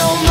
no